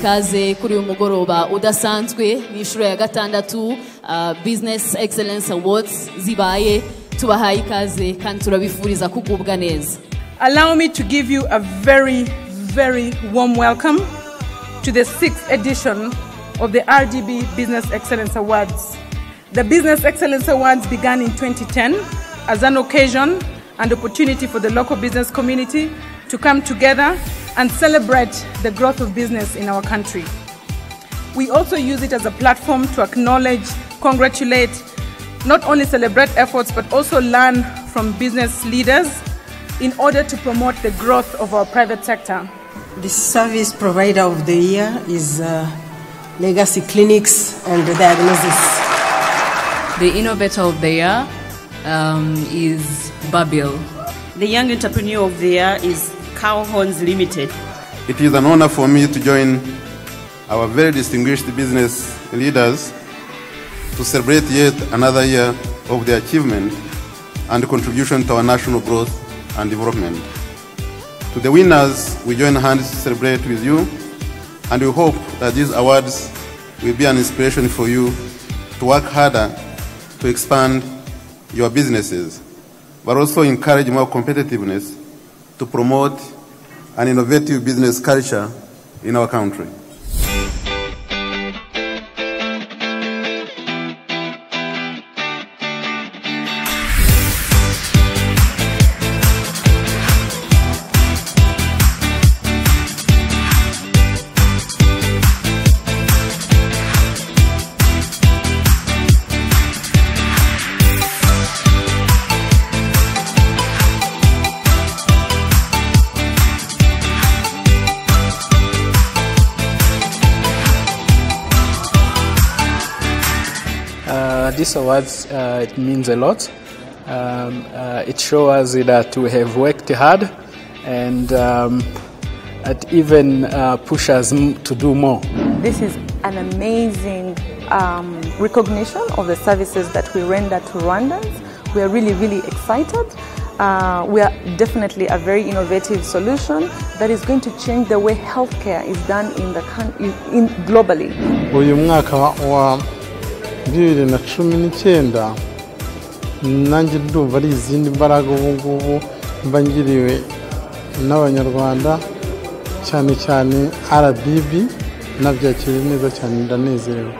ikaze kuri uyu mugoroba udasanzwe ni inshuro ya gatandatu uh, zibaye tubahaye ikaze kandi turabifuriza kugubwa neza Allow me to give you a very, very warm welcome to the sixth edition of the RDB Business Excellence Awards. The Business Excellence Awards began in 2010 as an occasion and opportunity for the local business community to come together and celebrate the growth of business in our country. We also use it as a platform to acknowledge, congratulate, not only celebrate efforts but also learn from business leaders in order to promote the growth of our private sector. The service provider of the year is uh, Legacy Clinics and Diagnosis. The innovator of the year um, is Babyl. The young entrepreneur of the year is Cow Horns Limited. It is an honor for me to join our very distinguished business leaders to celebrate yet another year of their achievement and contribution to our national growth and development. To the winners, we join hands to celebrate with you, and we hope that these awards will be an inspiration for you to work harder to expand your businesses, but also encourage more competitiveness to promote an innovative business culture in our country. This awards uh, it means a lot. Um, uh, it shows us that we have worked hard, and um, it even uh, pushes us m- to do more. This is an amazing um, recognition of the services that we render to Rwandans. We are really, really excited. Uh, we are definitely a very innovative solution that is going to change the way healthcare is done in the coun- in, in globally. Bibiri na cumi n'icyenda. Nanjye ndumva ari izindi mbaraga ubu ngubu mba ngiriwe n'abanyarwanda cyane cyane rbb nabyakiriye neza cyane ndanezerewe.